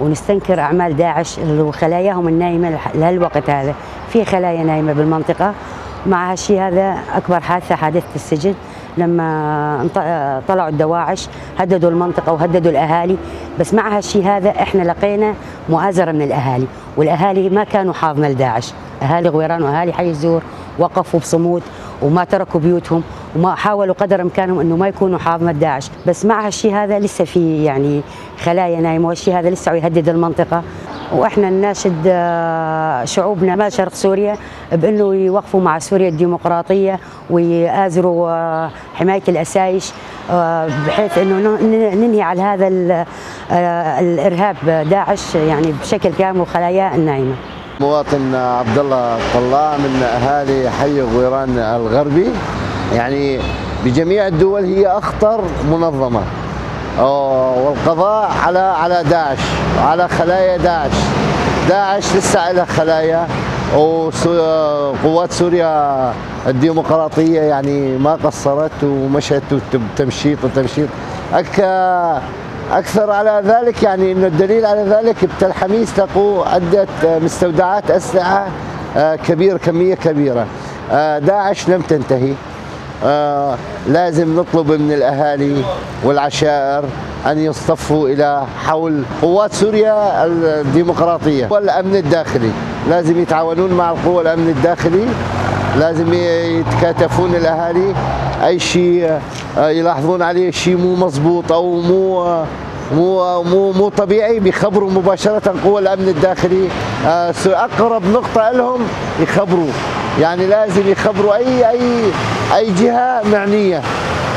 ونستنكر أعمال داعش وخلاياهم النايمة لهالوقت هذا. في خلايا نايمة بالمنطقة. مع هالشيء هذا أكبر حادثة حادثة السجن. لما طلعوا الدواعش هددوا المنطقة وهددوا الأهالي. بس مع هالشيء هذا إحنا لقينا مؤازرة من الأهالي. والأهالي ما كانوا حاضنة لداعش. أهالي غويران وأهالي حي الزور وقفوا بصمود وما تركوا بيوتهم. وما حاولوا قدر امكانهم انه ما يكونوا حاضنه داعش بس مع هالشيء هذا لسه في يعني خلايا نايمة والشيء هذا لسه يهدد المنطقة. وإحنا نناشد آه، شعوبنا ما شرق سوريا بأنه يوقفوا مع سوريا الديمقراطية ويآزروا آه، حماية الأسايش آه، بحيث إنه ننهي على هذا الإرهاب. داعش يعني بشكل كامل وخلاياه النايمة. مواطن عبد الله طلاع من أهالي حي غويران الغربي. يعني بجميع الدول هي أخطر منظمة. والقضاء على على داعش وعلى خلايا داعش. داعش لسه لها خلايا. وقوات سوريا الديمقراطية يعني ما قصرت ومشت بتمشيط وتمشيط. أكثر على ذلك يعني إنه الدليل على ذلك بتل حميس لقوا عده مستودعات أسلحة آه، كبيره كمية كبيرة. آه، داعش لم تنتهي. آه لازم نطلب من الأهالي والعشائر أن يصطفوا إلى حول قوات سوريا الديمقراطية والأمن الداخلي. لازم يتعاونون مع القوى الأمن الداخلي. لازم يتكاتفون الأهالي. أي شيء آه، يلاحظون عليه شيء مو مضبوط أو مو مو مو مو طبيعي بيخبروا مباشرة. قوى الأمن الداخلي آه، أقرب نقطة لهم يخبروا يعني لازم يخبروا اي اي أي جهة معنية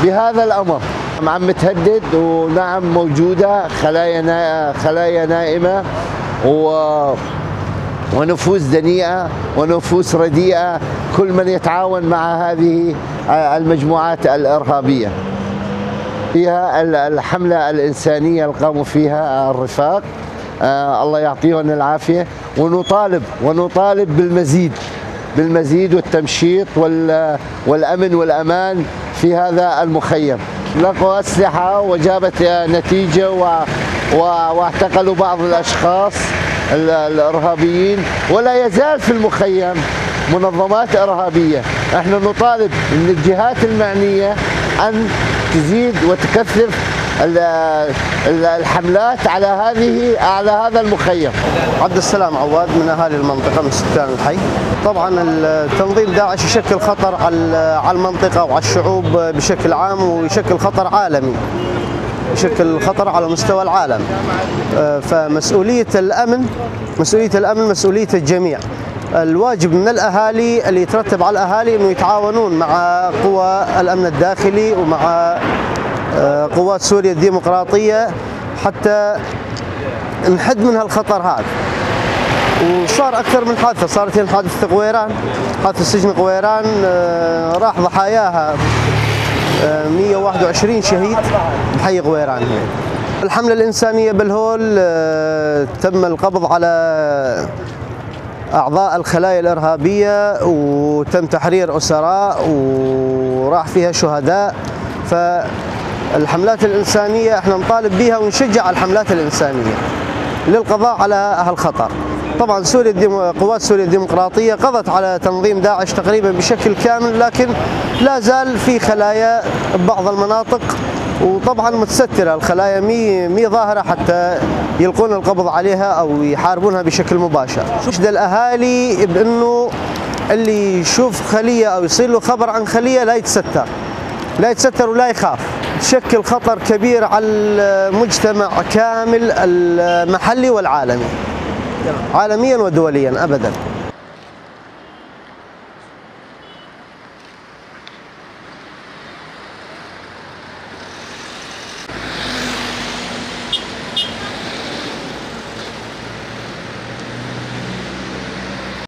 بهذا الأمر. عم متهدد ونعم موجودة خلايا خلايا نائمة و ونفوس دنيئة ونفوس رديئة. كل من يتعاون مع هذه المجموعات الإرهابية. فيها الحملة الإنسانية اللي قاموا فيها الرفاق. آه الله يعطيهم العافية. ونطالب ونطالب بالمزيد. بالمزيد والتمشيط والأمن والأمان في هذا المخيم. لقوا أسلحة وجابت نتيجة واعتقلوا بعض الأشخاص الإرهابيين. ولا يزال في المخيم منظمات إرهابية. إحنا نطالب من الجهات المعنية أن تزيد وتكثف الحملات على هذه على هذا المخيم. عبد السلام عواد من أهالي المنطقة من سكان الحي. طبعا تنظيم داعش يشكل خطر على المنطقة وعلى الشعوب بشكل عام ويشكل خطر عالمي. يشكل خطر على مستوى العالم. فمسؤولية الأمن مسؤولية الأمن مسؤولية الجميع. الواجب من الأهالي اللي يترتب على الأهالي إنه يتعاونون مع قوى الأمن الداخلي ومع قوات سوريا الديمقراطية حتى نحد من هالخطر هذا. وصار أكثر من حادثة صارت هنا حادثه غويران حادثة سجن غويران آه، راح ضحاياها 121 آه، شهيد بحي غويران هنا. الحملة الإنسانية بالهول تم القبض على أعضاء الخلايا الإرهابية وتم تحرير أسراء وراح فيها شهداء. فالحملات الإنسانية إحنا نطالب بها ونشجع الحملات الإنسانية للقضاء على هالخطر طبعا سوريا الديم... قوات سوريا الديمقراطية قضت على تنظيم داعش تقريبا بشكل كامل لكن لا زال في خلايا ببعض المناطق وطبعا متسترة الخلايا مي مي ظاهرة حتى يلقون القبض عليها أو يحاربونها بشكل مباشر. نناشد الأهالي بأنه اللي يشوف خلية أو يصير له خبر عن خلية لا يتستر. لا يتستر ولا يخاف. تشكل خطر كبير على المجتمع كامل المحلي والعالمي. عالميا ودوليا ابدا.